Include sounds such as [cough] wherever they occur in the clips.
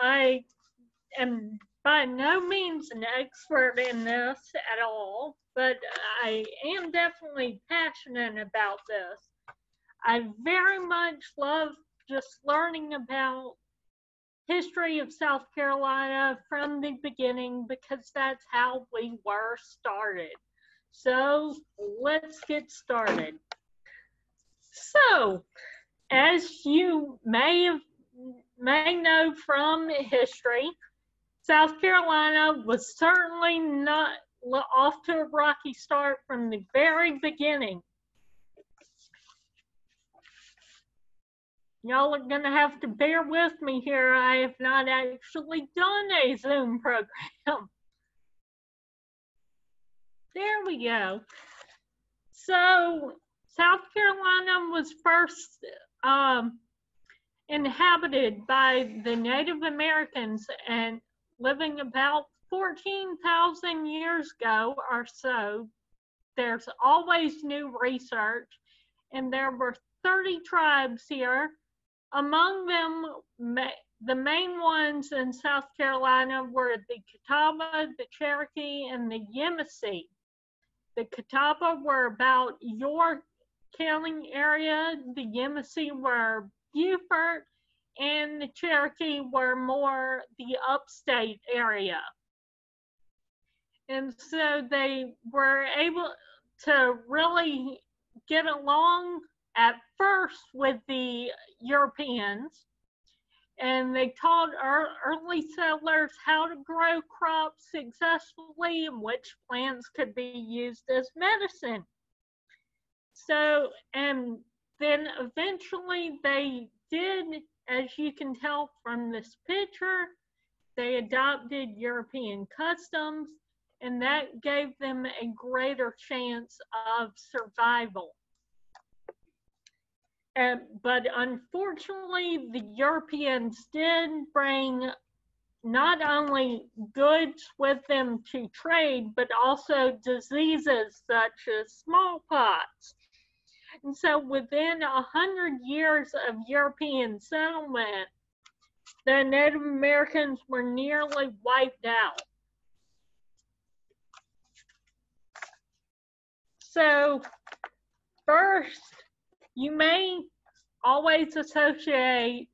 I am by no means an expert in this at all, but I am definitely passionate about this. I very much love just learning about history of South Carolina from the beginning because that's how we were started. So let's get started. So, as you may have, may know from history, South Carolina was certainly not off to a rocky start from the very beginning. Y'all are gonna have to bear with me here. I have not actually done a Zoom program. [laughs] There we go. So South Carolina was first um, inhabited by the Native Americans and living about 14,000 years ago or so. There's always new research, and there were 30 tribes here among them, the main ones in South Carolina were the Catawba, the Cherokee, and the Yamasee. The Catawba were about York County area, the Yamasee were Beaufort, and the Cherokee were more the upstate area. And so they were able to really get along at first with the Europeans, and they taught our early settlers how to grow crops successfully and which plants could be used as medicine. So, and then eventually they did, as you can tell from this picture, they adopted European customs, and that gave them a greater chance of survival. But unfortunately, the Europeans did bring not only goods with them to trade, but also diseases such as smallpox. And so within a hundred years of European settlement, the Native Americans were nearly wiped out. So first, you may always associate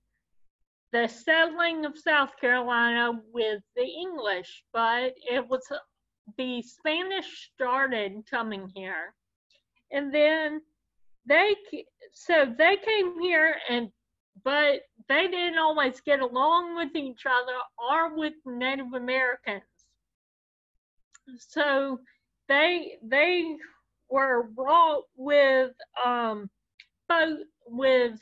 the settling of South Carolina with the English, but it was the Spanish started coming here. And then they, so they came here and, but they didn't always get along with each other or with Native Americans. So they, they were wrought with, um, with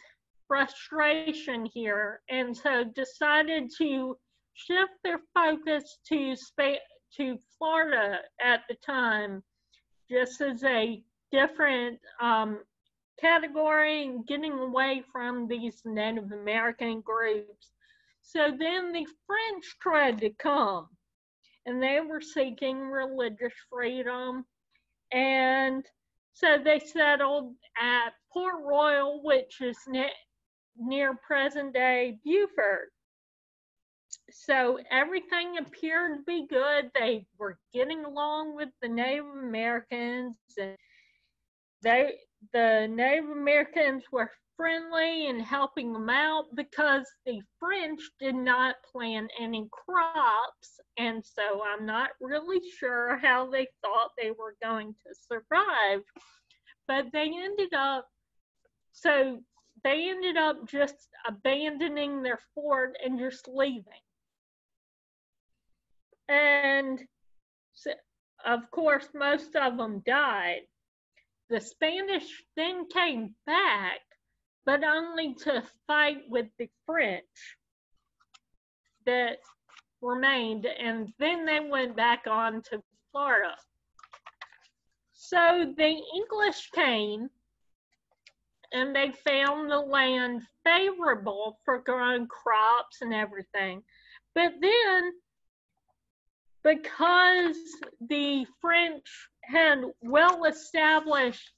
frustration here and so decided to shift their focus to to Florida at the time just as a different um, category and getting away from these Native American groups. So then the French tried to come and they were seeking religious freedom and so they settled at Port Royal, which is ne near present day Beaufort. So everything appeared to be good. They were getting along with the Native Americans and they the Native Americans were friendly and helping them out because the French did not plant any crops. And so I'm not really sure how they thought they were going to survive. But they ended up, so they ended up just abandoning their fort and just leaving. And so, of course, most of them died. The Spanish then came back but only to fight with the French that remained, and then they went back on to Florida. So the English came and they found the land favorable for growing crops and everything. But then, because the French had well established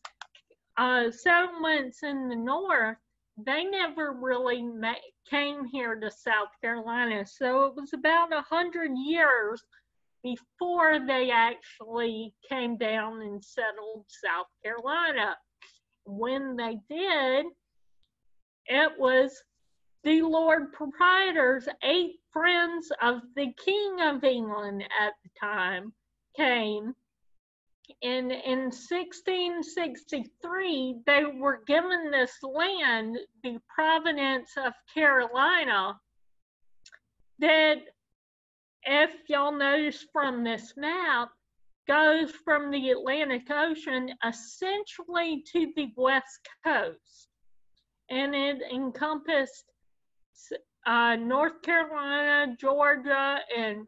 uh, settlements in the north, they never really came here to South Carolina. So it was about a hundred years before they actually came down and settled South Carolina. When they did, it was the Lord Proprietors, eight friends of the King of England at the time, came. And in 1663, they were given this land, the Province of Carolina, that if y'all notice from this map, goes from the Atlantic Ocean essentially to the west coast. And it encompassed uh, North Carolina, Georgia, and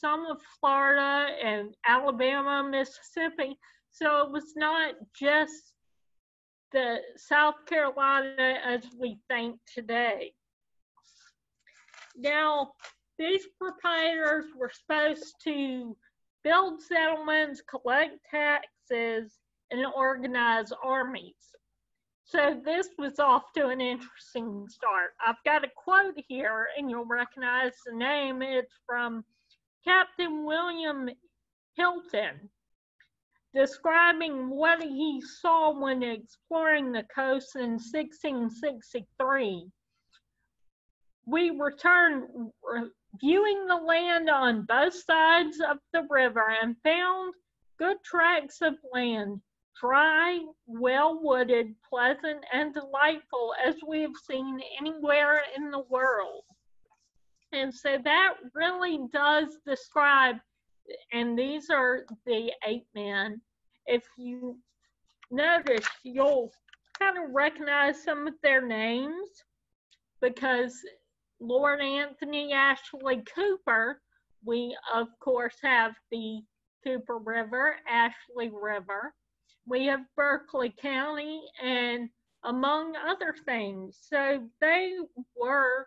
some of Florida and Alabama, Mississippi. So it was not just the South Carolina as we think today. Now, these proprietors were supposed to build settlements, collect taxes, and organize armies. So this was off to an interesting start. I've got a quote here, and you'll recognize the name. It's from Captain William Hilton, describing what he saw when exploring the coast in 1663. We returned uh, viewing the land on both sides of the river and found good tracts of land, dry, well wooded, pleasant, and delightful as we have seen anywhere in the world. And so that really does describe, and these are the eight men. If you notice, you'll kind of recognize some of their names because Lord Anthony Ashley Cooper, we of course have the Cooper River, Ashley River. We have Berkeley County and among other things. So they were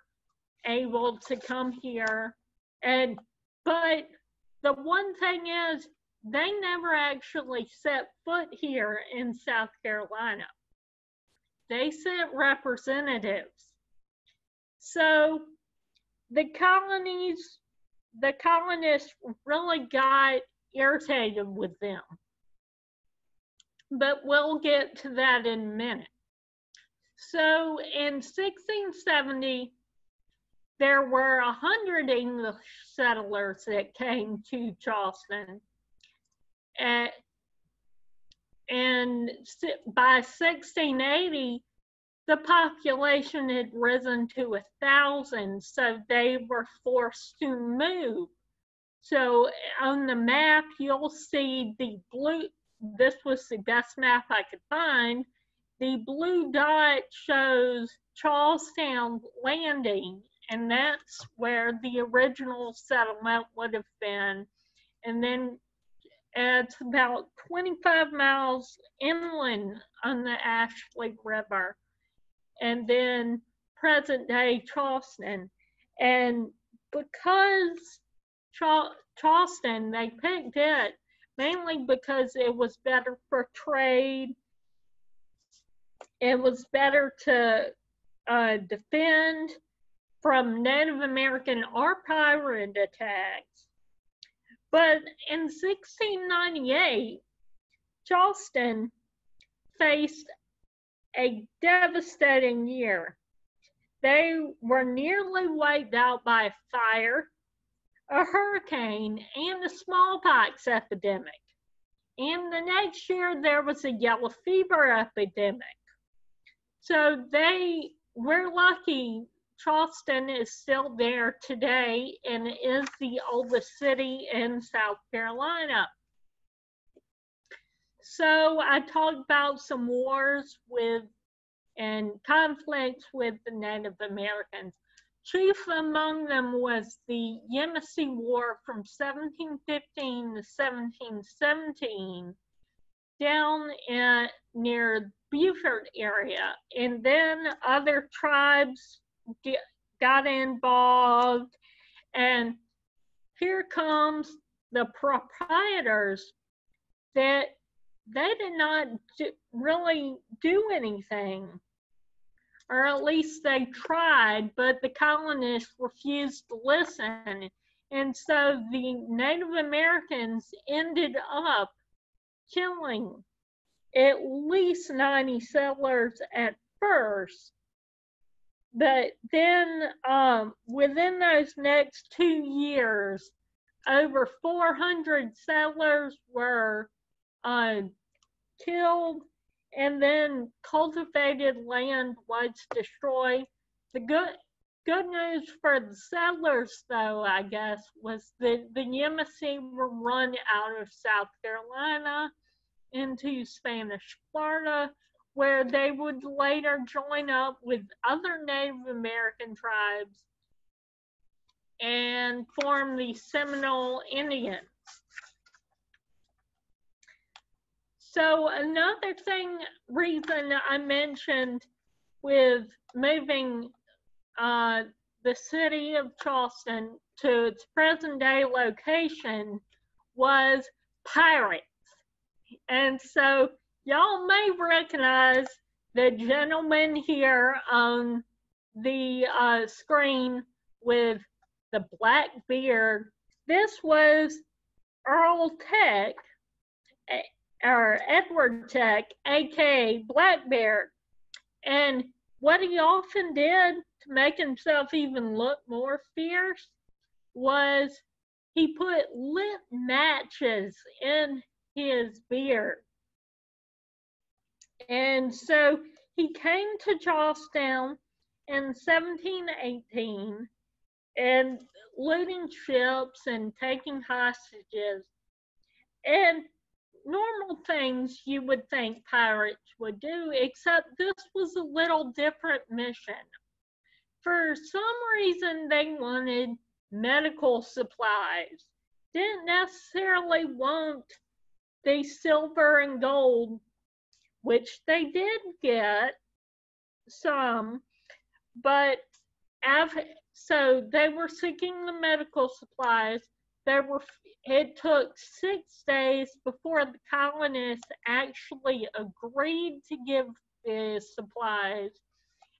able to come here and but the one thing is they never actually set foot here in South Carolina. They sent representatives so the colonies, the colonists really got irritated with them. But we'll get to that in a minute. So in 1670, there were a 100 English settlers that came to Charleston. and by 1680, the population had risen to a thousand, so they were forced to move. So on the map, you'll see the blue, this was the best map I could find. The blue dot shows Charlestown Landing, and that's where the original settlement would have been. And then it's about 25 miles inland on the Ashley River and then present day Charleston. And because Charleston, they picked it mainly because it was better for trade. It was better to uh, defend from Native American or pirate attacks. But in 1698, Charleston faced a devastating year. They were nearly wiped out by fire, a hurricane, and a smallpox epidemic. And the next year, there was a yellow fever epidemic. So they, we're lucky Charleston is still there today and is the oldest city in South Carolina. So I talked about some wars with and conflicts with the Native Americans. Chief among them was the Yamasee War from 1715 to 1717 down in, near Beaufort area. And then other tribes get, got involved. And here comes the proprietors that they did not do, really do anything. or at least they tried, but the colonists refused to listen. And so the Native Americans ended up killing at least 90 settlers at first. But then um, within those next two years, over 400 settlers were uh, killed, and then cultivated land was destroyed. The good good news for the settlers, though, I guess, was that the Yamasee were run out of South Carolina into Spanish Florida, where they would later join up with other Native American tribes and form the Seminole Indians. So another thing, reason I mentioned with moving uh, the city of Charleston to its present day location was pirates. And so y'all may recognize the gentleman here on the uh, screen with the black beard. This was Earl Tech, or Edward Teach, aka Black Blackbeard. And what he often did to make himself even look more fierce was he put lit matches in his beard. And so he came to Charlestown in 1718 and looting ships and taking hostages. And normal things you would think pirates would do, except this was a little different mission. For some reason, they wanted medical supplies. Didn't necessarily want the silver and gold, which they did get some, but so they were seeking the medical supplies. There were it took six days before the colonists actually agreed to give the supplies.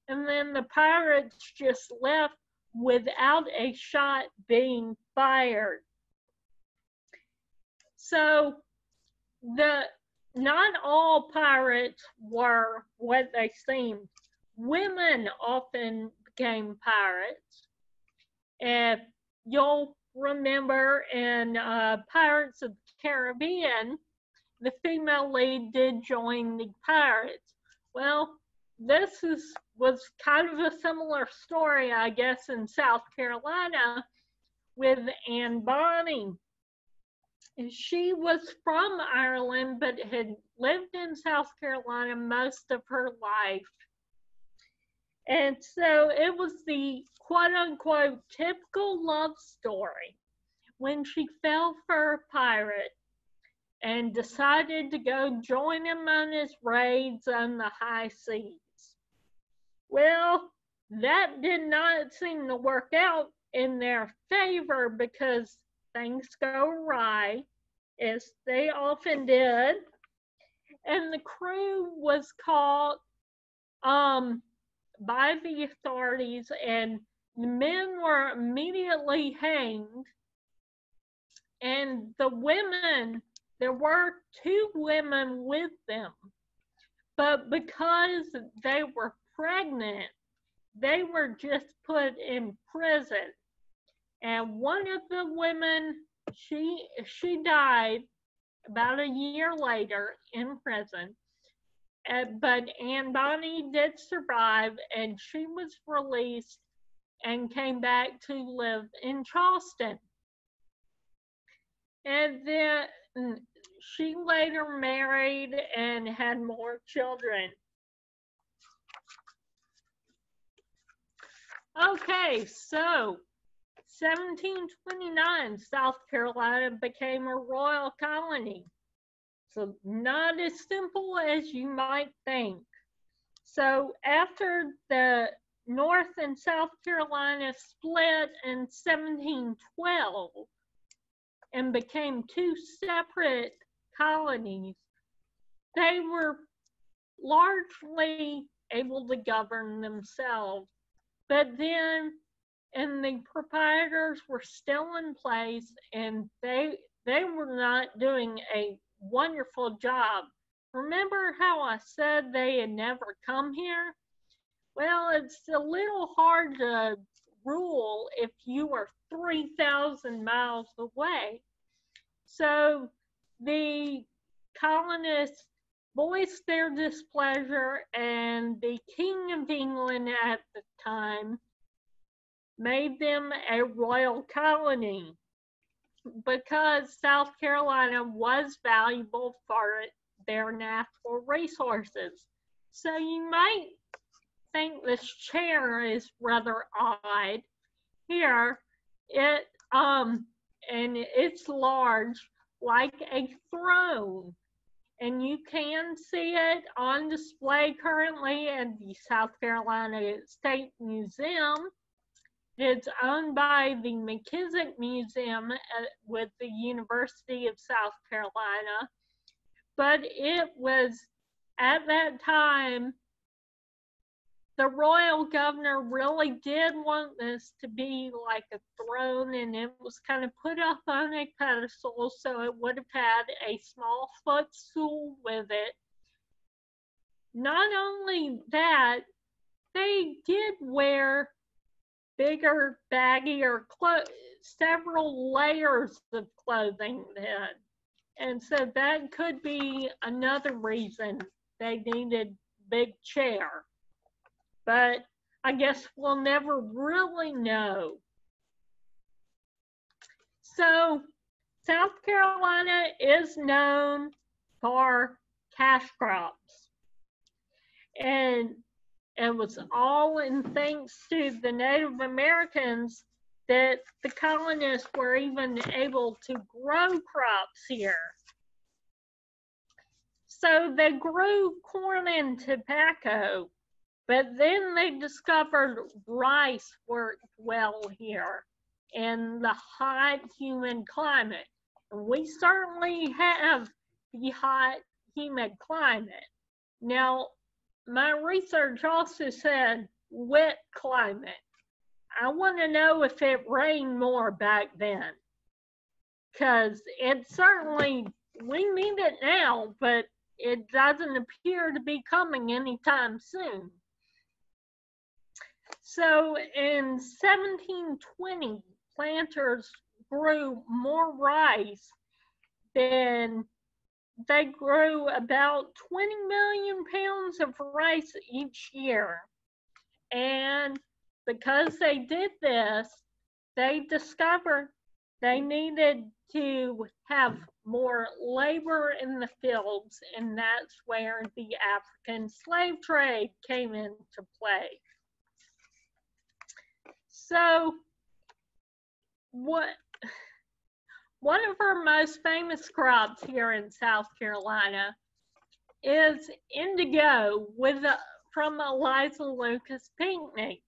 And then the pirates just left without a shot being fired. So the not all pirates were what they seemed. Women often became pirates. If you'll remember in uh, Pirates of the Caribbean, the female lead did join the pirates. Well, this is was kind of a similar story, I guess, in South Carolina with Anne Bonny. And she was from Ireland, but had lived in South Carolina most of her life. And so it was the quote unquote typical love story when she fell for a pirate and decided to go join him on his raids on the high seas. Well, that did not seem to work out in their favor because things go awry, as they often did. And the crew was caught um, by the authorities, and the men were immediately hanged. And the women, there were two women with them, but because they were pregnant, they were just put in prison. And one of the women, she she died about a year later in prison. Uh, but Anne Bonny did survive and she was released and came back to live in Charleston. And then she later married and had more children. Okay, so 1729, South Carolina became a royal colony. So not as simple as you might think. So after the North and South Carolina split in 1712 and became two separate colonies, they were largely able to govern themselves. But then, and the proprietors were still in place and they they were not doing a wonderful job. Remember how I said they had never come here? Well, it's a little hard to rule if you are 3,000 miles away. So the colonists voiced their displeasure, and the King of England at the time made them a royal colony because South Carolina was valuable for their natural resources. So you might think this chair is rather odd. Here, it um and it's large like a throne. And you can see it on display currently at the South Carolina State Museum. It's owned by the McKissick Museum at, with the University of South Carolina. But it was at that time the royal governor really did want this to be like a throne and it was kind of put up on a pedestal so it would have had a small footstool with it. Not only that, they did wear bigger, baggier clothes, several layers of clothing then. And so that could be another reason they needed big chair but I guess we'll never really know. So South Carolina is known for cash crops. And it was all in thanks to the Native Americans that the colonists were even able to grow crops here. So they grew corn and tobacco but then they discovered rice worked well here in the hot, humid climate. And we certainly have the hot, humid climate. Now, my research also said wet climate. I want to know if it rained more back then. Because it certainly, we need it now, but it doesn't appear to be coming anytime soon. So in 1720, planters grew more rice than they grew about 20 million pounds of rice each year. And because they did this, they discovered they needed to have more labor in the fields, and that's where the African slave trade came into play. So, what one of our most famous crops here in South Carolina is indigo with a, from Eliza Lucas Pinckney.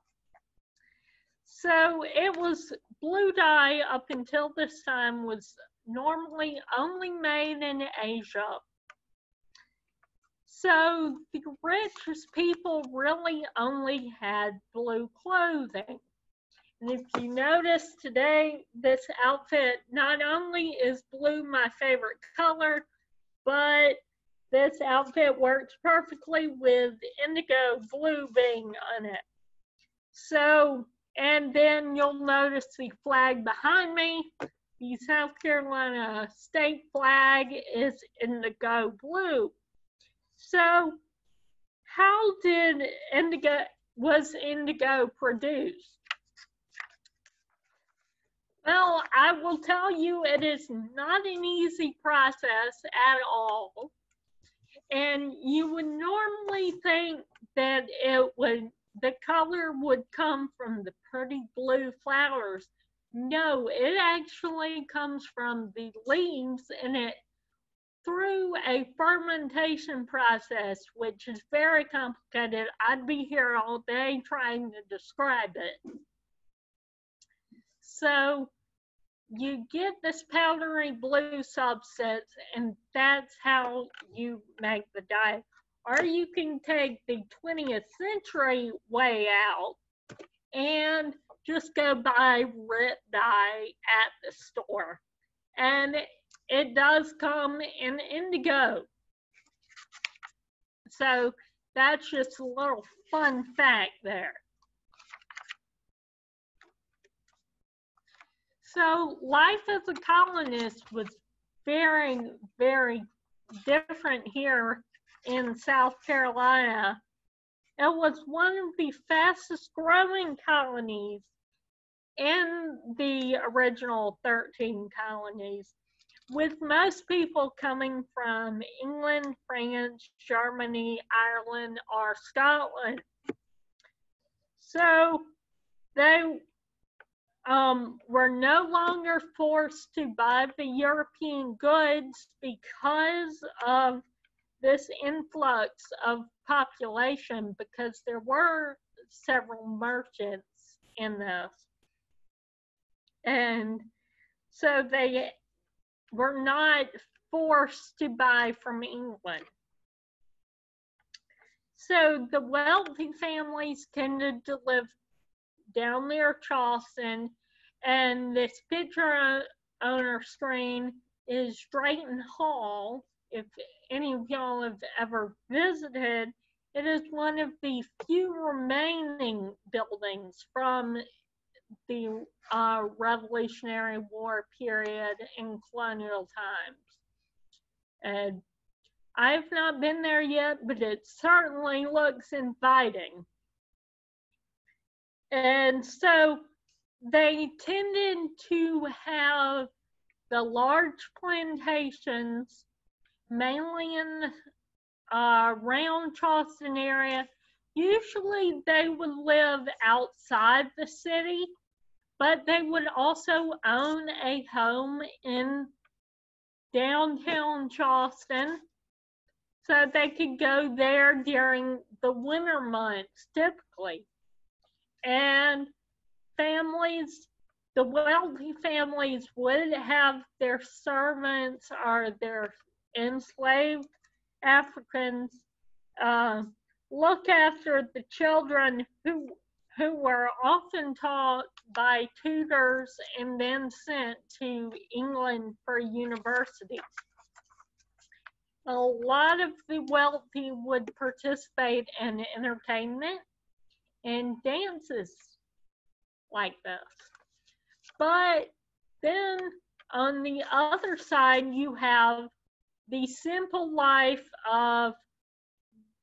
So it was blue dye up until this time was normally only made in Asia. So the richest people really only had blue clothing. And if you notice today, this outfit not only is blue my favorite color, but this outfit works perfectly with indigo blue being on it. So, and then you'll notice the flag behind me. The South Carolina state flag is indigo blue. So, how did indigo, was indigo produced? Well, I will tell you, it is not an easy process at all. And you would normally think that it would, the color would come from the pretty blue flowers. No, it actually comes from the leaves and it through a fermentation process, which is very complicated. I'd be here all day trying to describe it. So you get this powdery blue substance and that's how you make the dye. or you can take the 20th century way out and just go buy RIT dye at the store. And it does come in indigo. So that's just a little fun fact there. So life as a colonist was very, very different here in South Carolina. It was one of the fastest growing colonies in the original 13 colonies, with most people coming from England, France, Germany, Ireland, or Scotland. So they um, were no longer forced to buy the European goods because of this influx of population because there were several merchants in this. And so they were not forced to buy from England. So the wealthy families tended to live down near Charleston, and this picture on our screen is Drayton Hall. If any of y'all have ever visited, it is one of the few remaining buildings from the uh, Revolutionary War period in colonial times. And I've not been there yet, but it certainly looks inviting. And so they tended to have the large plantations, mainly in uh, around Charleston area. Usually they would live outside the city, but they would also own a home in downtown Charleston so they could go there during the winter months typically and families, the wealthy families would have their servants or their enslaved Africans uh, look after the children who who were often taught by tutors and then sent to England for university. A lot of the wealthy would participate in entertainment and dances like this. But then on the other side, you have the simple life of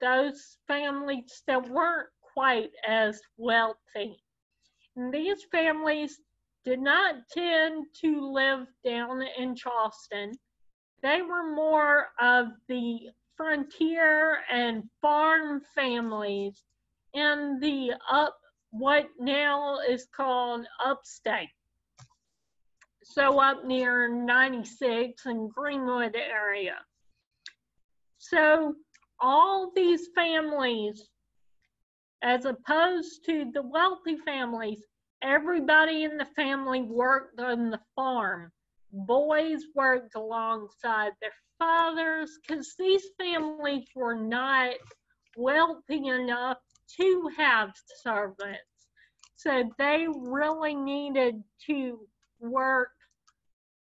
those families that weren't quite as wealthy. And these families did not tend to live down in Charleston. They were more of the frontier and farm families in the up what now is called upstate. So up near 96 and Greenwood area. So all these families, as opposed to the wealthy families, everybody in the family worked on the farm. Boys worked alongside their fathers because these families were not wealthy enough to have servants. So they really needed to work.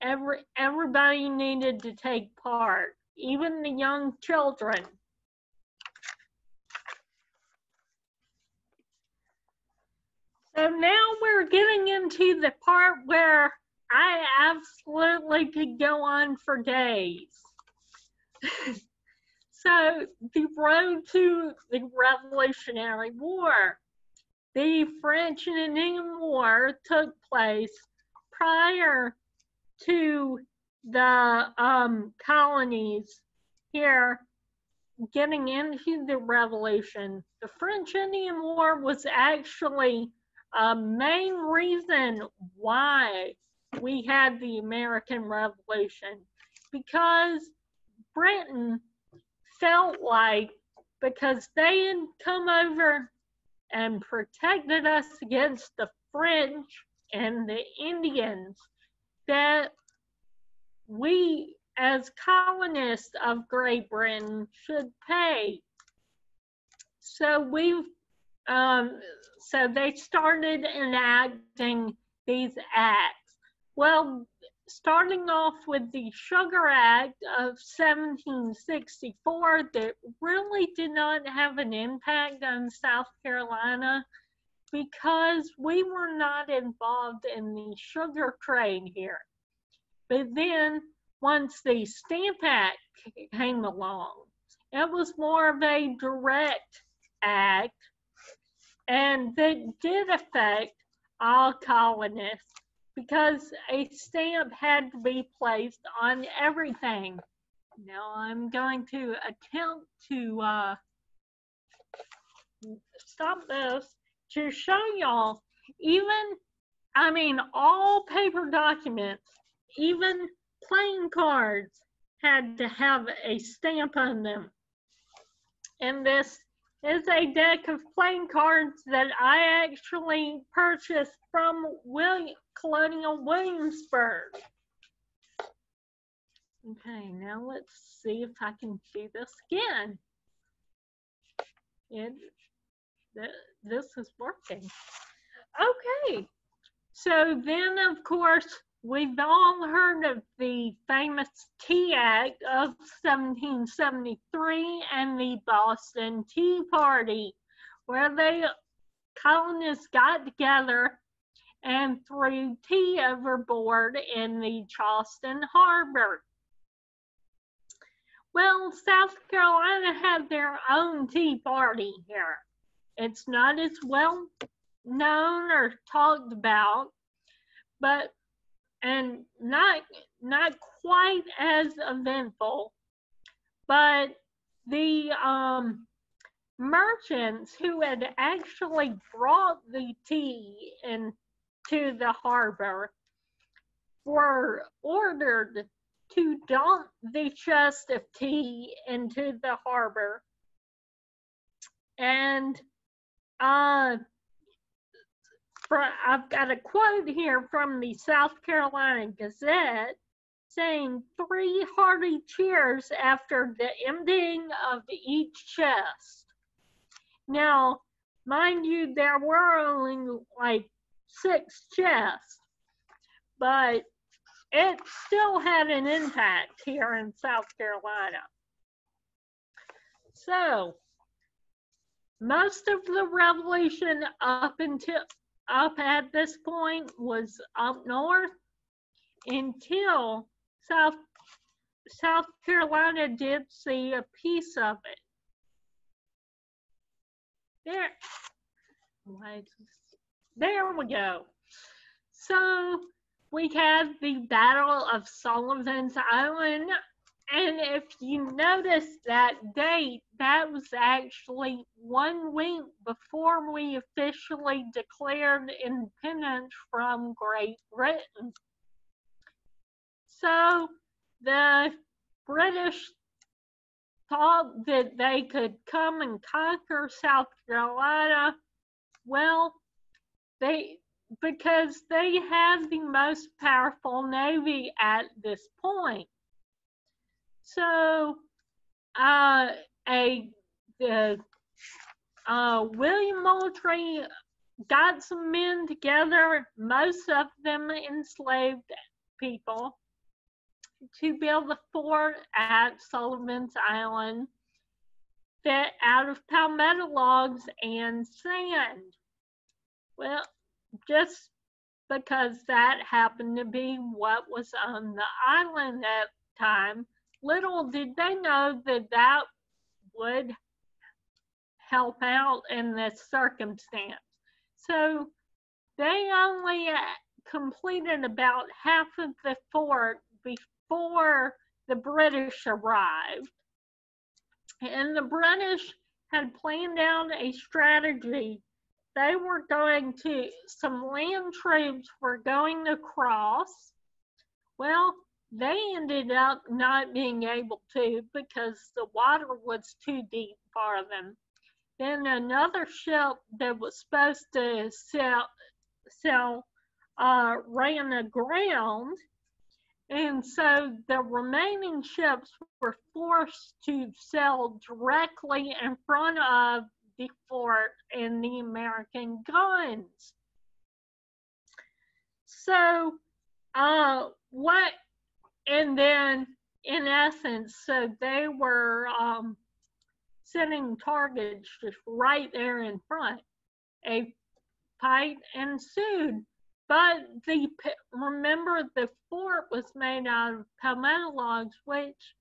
Every everybody needed to take part, even the young children. So now we're getting into the part where I absolutely could go on for days. [laughs] So the road to the Revolutionary War. The French and Indian War took place prior to the um, colonies here getting into the revolution. The French Indian War was actually a main reason why we had the American Revolution because Britain felt like because they had come over and protected us against the French and the Indians, that we, as colonists of Great Britain, should pay so we've, um, so they started enacting these acts. Well, starting off with the Sugar Act of 1764 that really did not have an impact on South Carolina because we were not involved in the sugar trade here. But then once the Stamp Act came along, it was more of a direct act and that did affect all colonists because a stamp had to be placed on everything. Now I'm going to attempt to uh, stop this to show y'all even, I mean, all paper documents, even playing cards had to have a stamp on them. And this is a deck of playing cards that I actually purchased from William, Colonial Williamsburg. Okay, now let's see if I can do this again. It, th this is working. Okay, so then of course, we've all heard of the famous Tea Act of 1773 and the Boston Tea Party, where the colonists got together and threw tea overboard in the Charleston Harbor. Well, South Carolina had their own tea party here. It's not as well known or talked about, but and not not quite as eventful, but the um, merchants who had actually brought the tea into the harbor were ordered to dump the chest of tea into the harbor. And uh, I've got a quote here from the South Carolina Gazette saying three hearty cheers after the emptying of each chest. Now, mind you, there were only like six chests, but it still had an impact here in South Carolina. So, most of the revolution up until up at this point was up north until South South Carolina did see a piece of it. There, there we go. So we had the Battle of Sullivan's Island. And if you notice that date, that was actually one week before we officially declared independence from Great Britain. So the British thought that they could come and conquer South Carolina. Well, they because they had the most powerful navy at this point. So, uh, a the uh, William Moultrie got some men together, most of them enslaved people, to build a fort at Sullivan's Island that out of palmetto logs and sand. Well, just because that happened to be what was on the island at the time, little did they know that that would help out in this circumstance. So they only uh, completed about half of the fort before the British arrived. And the British had planned out a strategy they were going to, some land troops were going to cross. Well, they ended up not being able to because the water was too deep for them. Then another ship that was supposed to sail, sail uh, ran aground. And so the remaining ships were forced to sail directly in front of the fort and the American guns. So, uh, what, and then in essence, so they were um, sending targets just right there in front. A fight ensued. But the remember the fort was made out of palmetto logs, which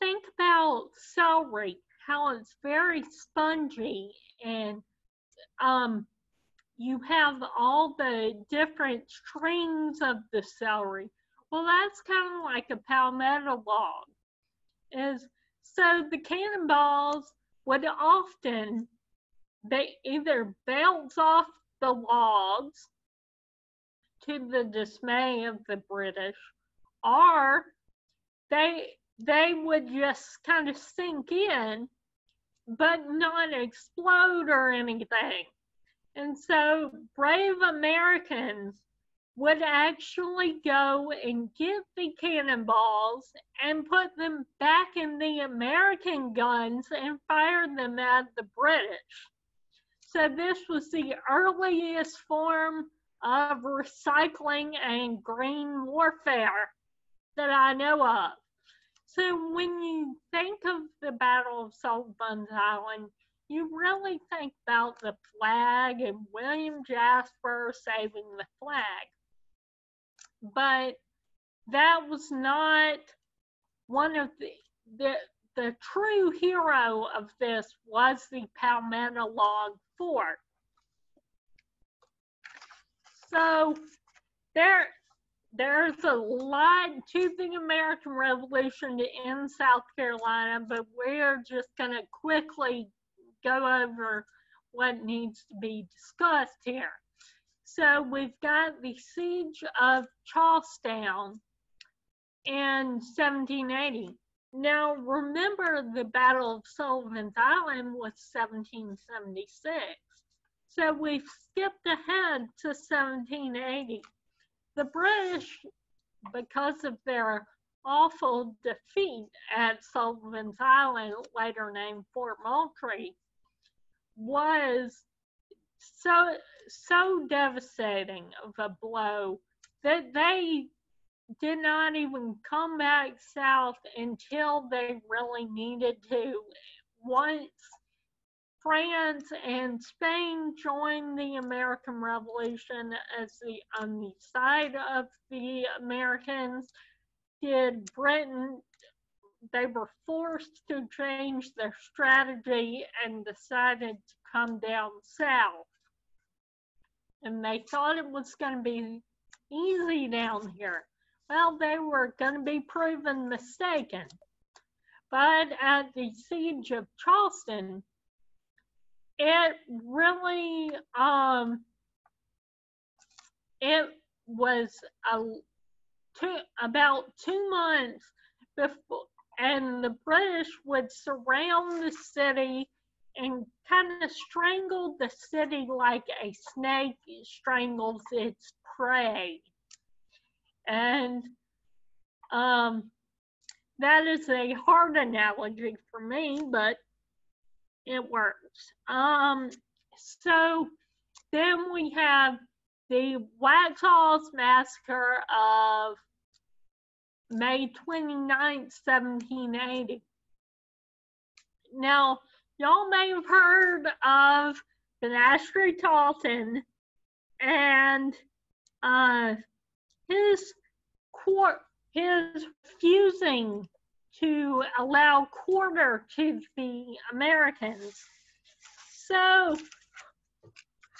think about celery, how it's very spongy and um, you have all the different strings of the celery. Well, that's kind of like a palmetto log. Is so the cannonballs would often they either bounce off the logs to the dismay of the British, or they they would just kind of sink in, but not explode or anything. And so brave Americans would actually go and get the cannonballs and put them back in the American guns and fire them at the British. So this was the earliest form of recycling and green warfare that I know of. So when you think of the Battle of Sullivan's Island, you really think about the flag and William Jasper saving the flag. But that was not one of the, the, the true hero of this was the Palmetto Log Fort. So there, there's a lot to the American Revolution in South Carolina, but we're just going to quickly go over what needs to be discussed here. So we've got the siege of Charlestown in 1780. Now remember the Battle of Sullivan's Island was 1776. So we've skipped ahead to 1780. The British, because of their awful defeat at Sullivan's Island, later named Fort Moultrie, was so so devastating of a blow that they did not even come back south until they really needed to. Once France and Spain joined the American Revolution as the on the side of the Americans. Did Britain? They were forced to change their strategy and decided to come down south. And they thought it was going to be easy down here. Well, they were going to be proven mistaken. But at the siege of Charleston, it really um it was a two about two months before and the british would surround the city and kind of strangled the city like a snake strangles its prey and um that is a hard analogy for me but it works. Um, so then we have the Waxhaws Massacre of May 29th, 1780. Now, y'all may have heard of Banastre Tarleton and uh, his court, his fusing to allow quarter to the Americans. So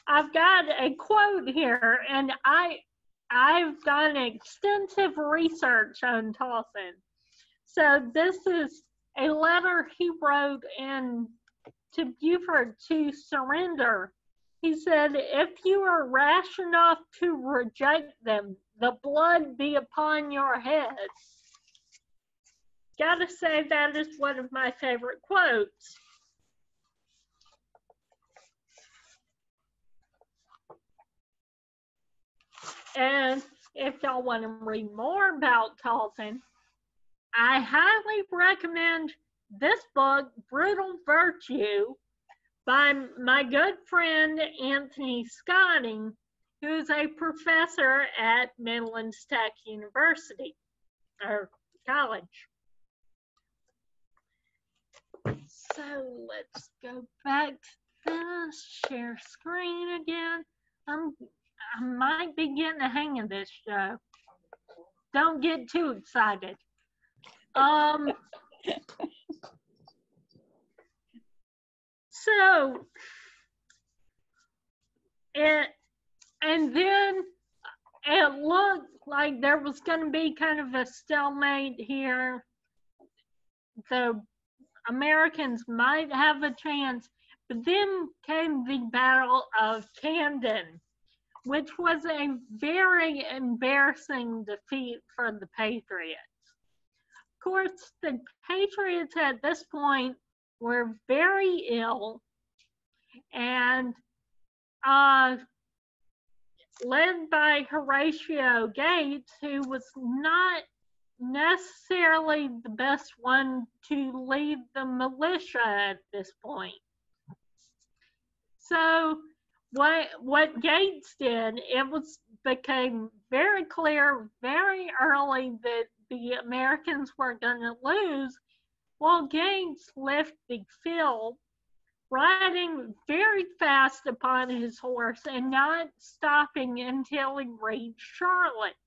I've got a quote here, and I I've done extensive research on Tarleton. So this is a letter he wrote in to Buford to surrender. He said, if you are rash enough to reject them, the blood be upon your head. gotta say that is one of my favorite quotes. And if y'all want to read more about Tarleton, I highly recommend this book, Brutal Virtue, by my good friend Anthony Scotti, who's a professor at Midlands Tech University or college. So let's go back to this, share screen again. I'm, I might be getting the hang of this show. Don't get too excited. Um, [laughs] so, it, and then it looked like there was going to be kind of a stalemate here. The Americans might have a chance, but then came the Battle of Camden, which was a very embarrassing defeat for the Patriots. Of course, the Patriots at this point were very ill and uh, led by Horatio Gates, who was not necessarily the best one to lead the militia at this point. So what what Gates did, it was became very clear very early that the Americans were going to lose. Well, Gates left the field riding very fast upon his horse and not stopping until he reached Charlotte.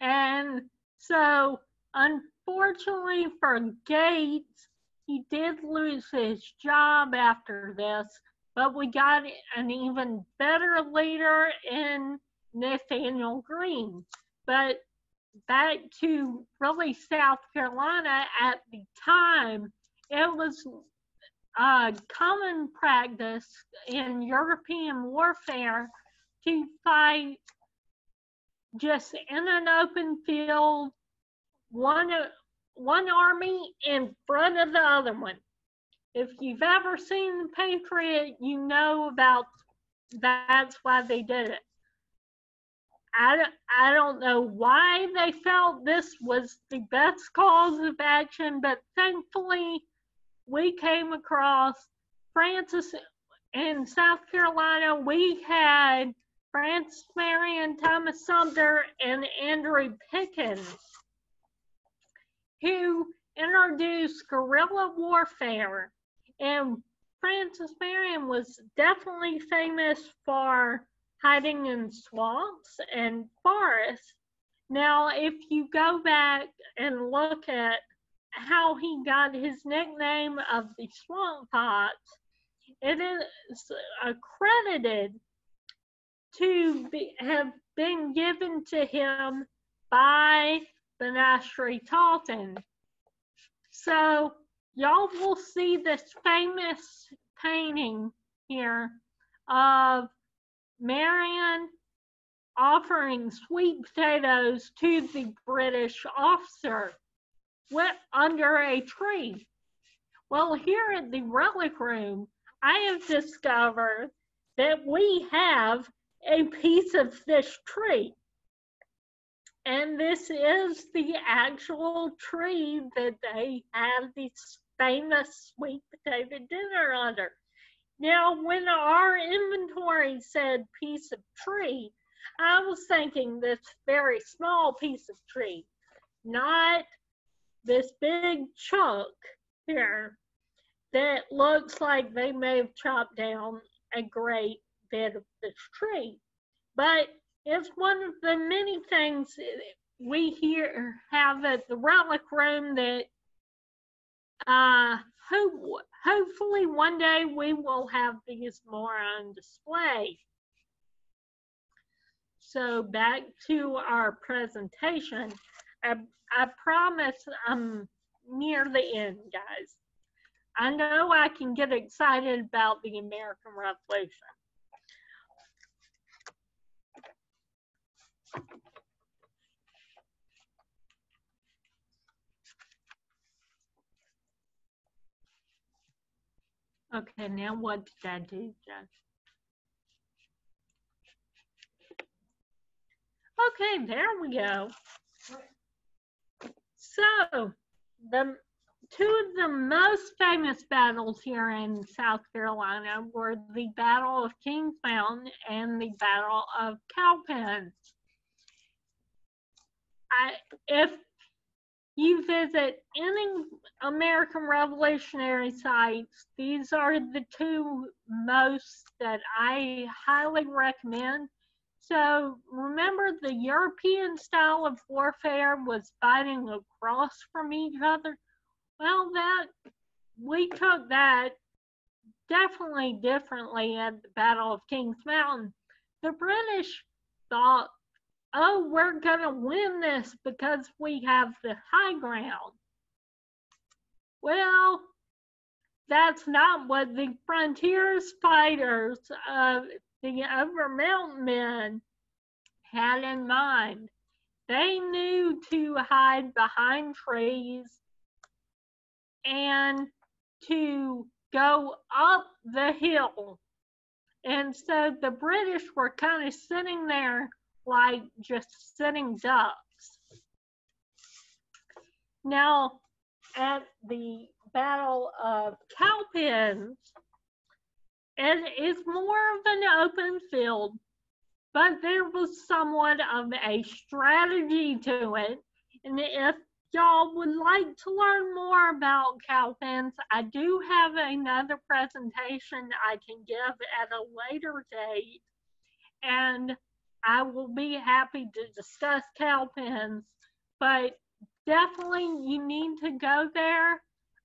And so, unfortunately for Gates, he did lose his job after this, but we got an even better leader in Nathaniel Greene. But back to really South Carolina at the time, it was a common practice in European warfare to fight just in an open field, one one army in front of the other one. If you've ever seen the Patriot, you know about that's why they did it. I, I don't know why they felt this was the best cause of action, but thankfully we came across Francis in South Carolina. We had Francis Marion, Thomas Sumter, and Andrew Pickens, who introduced guerrilla warfare. And Francis Marion was definitely famous for hiding in swamps and forests. Now, if you go back and look at how he got his nickname of the swamp fox, it is accredited to be, have been given to him by Banastre Tarleton. So y'all will see this famous painting here of Marion offering sweet potatoes to the British officer went under a tree. Well, here at the Relic Room, I have discovered that we have a piece of this tree. And this is the actual tree that they had this famous sweet potato dinner under. Now, when our inventory said piece of tree, I was thinking this very small piece of tree, not this big chunk here that looks like they may have chopped down a great bit of this tree. But it's one of the many things we here have at the relic room that uh, hope, hopefully one day we will have these more on display. So back to our presentation. I, I promise I'm near the end, guys. I know I can get excited about the American Revolution. Okay, now what did I do, Jen? Okay, there we go. So, the two of the most famous battles here in South Carolina were the Battle of Kings Mountain and the Battle of Cowpens. I, if you visit any American Revolutionary sites, these are the two most that I highly recommend. So remember the European style of warfare was fighting across from each other? Well, that we took that definitely differently at the Battle of Kings Mountain. The British thought oh, we're going to win this because we have the high ground. Well, that's not what the frontiers fighters of the Over Mountain men had in mind. They knew to hide behind trees and to go up the hill. And so the British were kind of sitting there like just sitting ducks. Now, at the Battle of Cowpens, it is more of an open field, but there was somewhat of a strategy to it. And if y'all would like to learn more about Cowpens, I do have another presentation I can give at a later date. And I will be happy to discuss Cowpens, but definitely you need to go there.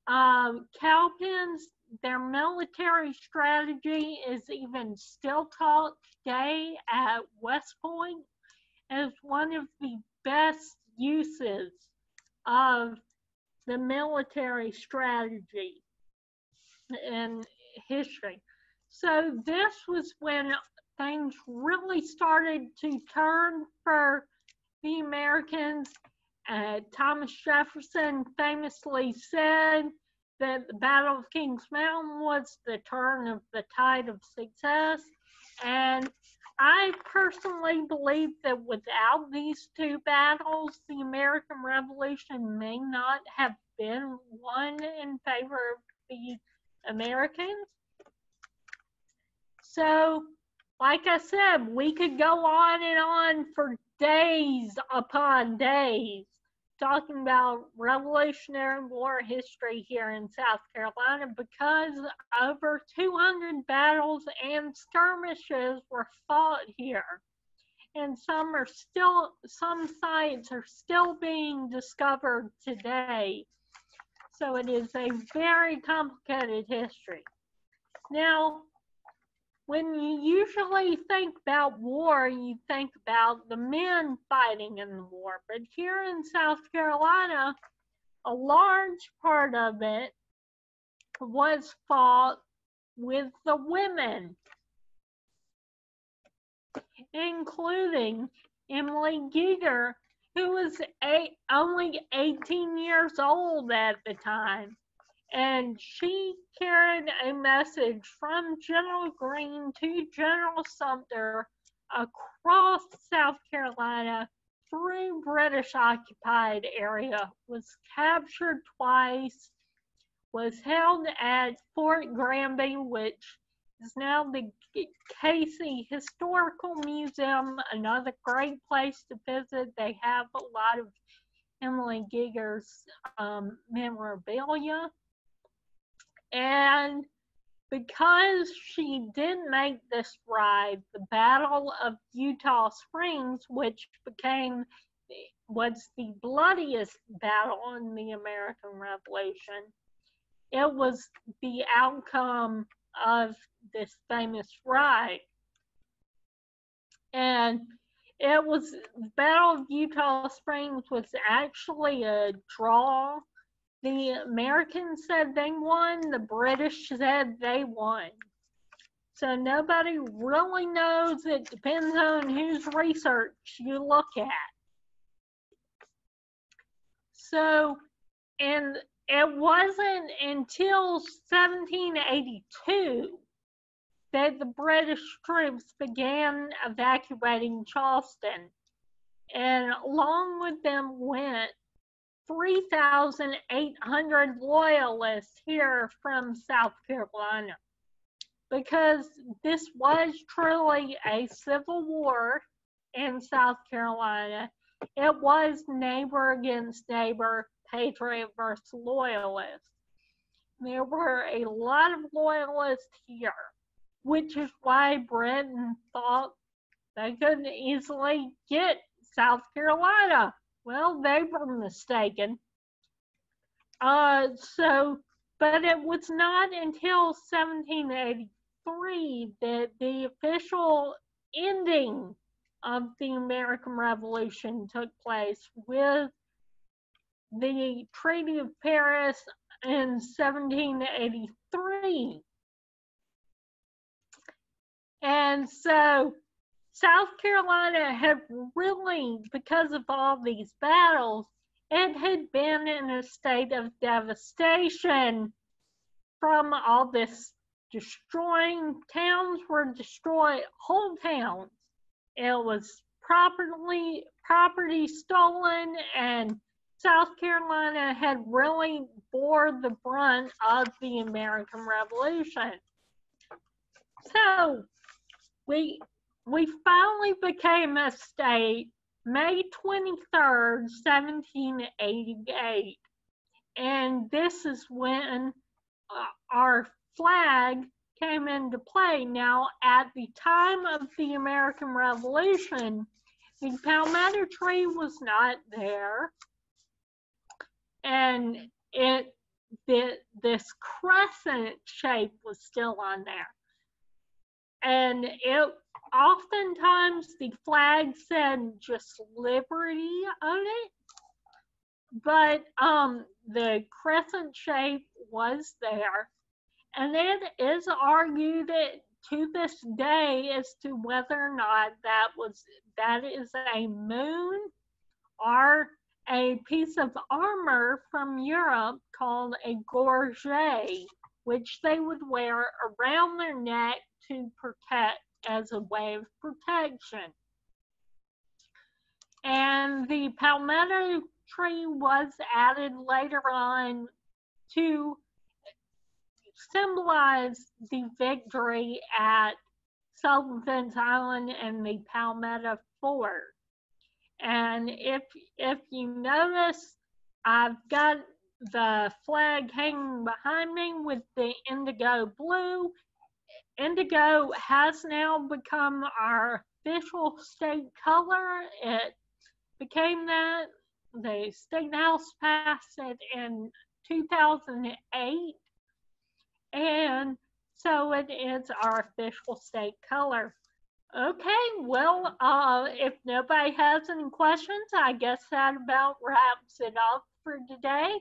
Um, Cowpens, their military strategy is even still taught today at West Point as one of the best uses of the military strategy in history. So this was when things really started to turn for the Americans. Uh, Thomas Jefferson famously said that the Battle of Kings Mountain was the turn of the tide of success. And I personally believe that without these two battles, the American Revolution may not have been won in favor of the Americans. So like I said, we could go on and on for days upon days talking about Revolutionary War history here in South Carolina because over 200 battles and skirmishes were fought here. And some are still, some sites are still being discovered today. So it is a very complicated history. Now, when you usually think about war, you think about the men fighting in the war. But here in South Carolina, a large part of it was fought with the women, including Emily Geiger, who was eight, only 18 years old at the time and she carried a message from General Greene to General Sumter across South Carolina through British occupied area, was captured twice, was held at Fort Granby, which is now the Cayce Historical Museum, another great place to visit. They have a lot of Emily Geiger's um, memorabilia. And because she did make this ride, the Battle of Eutaw Springs, which became was the bloodiest battle in the American Revolution, it was the outcome of this famous ride. And it was Battle of Eutaw Springs was actually a draw the Americans said they won, the British said they won. So nobody really knows. It depends on whose research you look at. So, and it wasn't until 1782 that the British troops began evacuating Charleston. And along with them went 3,800 loyalists here from South Carolina because this was truly a civil war in South Carolina. It was neighbor against neighbor, patriot versus loyalist. There were a lot of loyalists here, which is why Britain thought they couldn't easily get South Carolina. Well, they were mistaken. Uh, so, but it was not until 1783 that the official ending of the American Revolution took place with the Treaty of Paris in 1783. And so South Carolina had really, because of all these battles, it had been in a state of devastation from all this destroying. Towns were destroyed, whole towns. It was properly property stolen, and South Carolina had really bore the brunt of the American Revolution. So we we finally became a state May 23rd, 1788. And this is when uh, our flag came into play. Now, at the time of the American Revolution, the Palmetto tree was not there. And it the, this crescent shape was still on there. And it oftentimes the flag said just liberty on it, but um, the crescent shape was there. And it is argued that to this day as to whether or not that was that is a moon or a piece of armor from Europe called a gorget, which they would wear around their neck to protect as a way of protection. And the palmetto tree was added later on to symbolize the victory at Sullivan's Island and the Palmetto Fort. And if if you notice, I've got the flag hanging behind me with the indigo blue indigo has now become our official state color. It became that. The state house passed it in 2008. And so it is our official state color. Okay, well, uh, if nobody has any questions, I guess that about wraps it up for today.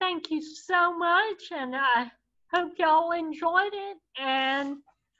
Thank you so much, and I hope y'all enjoyed it. And